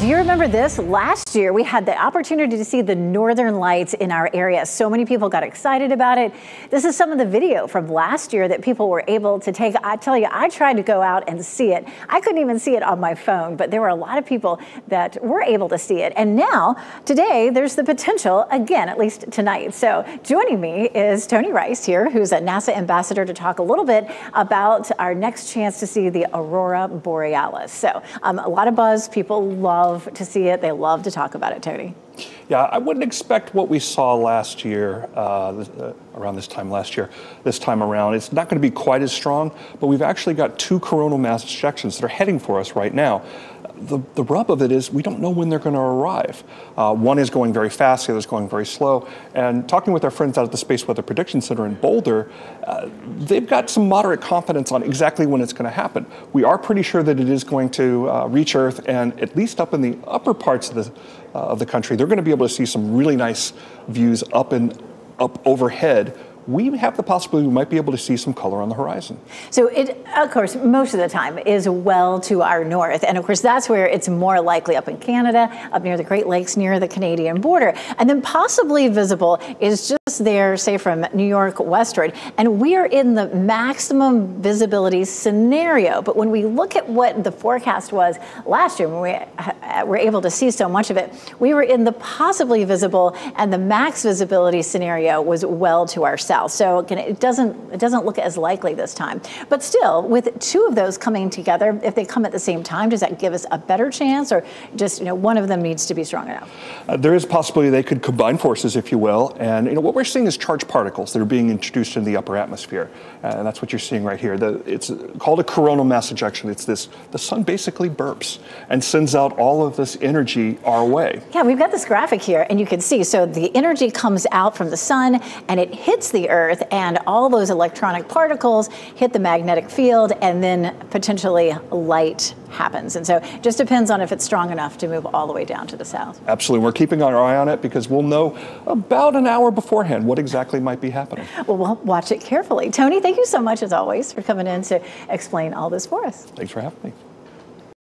Do you remember this? Last year, we had the opportunity to see the northern lights in our area. So many people got excited about it. This is some of the video from last year that people were able to take. I tell you, I tried to go out and see it. I couldn't even see it on my phone, but there were a lot of people that were able to see it. And now, today, there's the potential, again, at least tonight. So joining me is Tony Rice here, who's a NASA ambassador, to talk a little bit about our next chance to see the Aurora Borealis. So um, a lot of buzz. People love love to see it. They love to talk about it, Tony. Yeah, I wouldn't expect what we saw last year, uh, uh, around this time last year, this time around. It's not going to be quite as strong, but we've actually got two coronal mass ejections that are heading for us right now the, the rub of it is we don't know when they're going to arrive. Uh, one is going very fast, the other is going very slow. And talking with our friends out at the Space Weather Prediction Center in Boulder, uh, they've got some moderate confidence on exactly when it's going to happen. We are pretty sure that it is going to uh, reach Earth, and at least up in the upper parts of the, uh, of the country, they're going to be able to see some really nice views up and up overhead we have the possibility we might be able to see some color on the horizon. So it, of course, most of the time is well to our north. And of course, that's where it's more likely up in Canada, up near the Great Lakes, near the Canadian border. And then possibly visible is just there, say from New York westward. And we're in the maximum visibility scenario. But when we look at what the forecast was last year, when we uh, were able to see so much of it, we were in the possibly visible and the max visibility scenario was well to our south. So it doesn't it doesn't look as likely this time. But still, with two of those coming together, if they come at the same time, does that give us a better chance, or just you know one of them needs to be strong enough? Uh, there is possibility they could combine forces, if you will. And you know what we're seeing is charged particles that are being introduced into the upper atmosphere, uh, and that's what you're seeing right here. The, it's called a coronal mass ejection. It's this the sun basically burps and sends out all of this energy our way. Yeah, we've got this graphic here, and you can see so the energy comes out from the sun and it hits the Earth, and all those electronic particles hit the magnetic field, and then potentially light happens. And so it just depends on if it's strong enough to move all the way down to the south. Absolutely. We're keeping our eye on it because we'll know about an hour beforehand what exactly might be happening. Well, we'll watch it carefully. Tony, thank you so much, as always, for coming in to explain all this for us. Thanks for having me.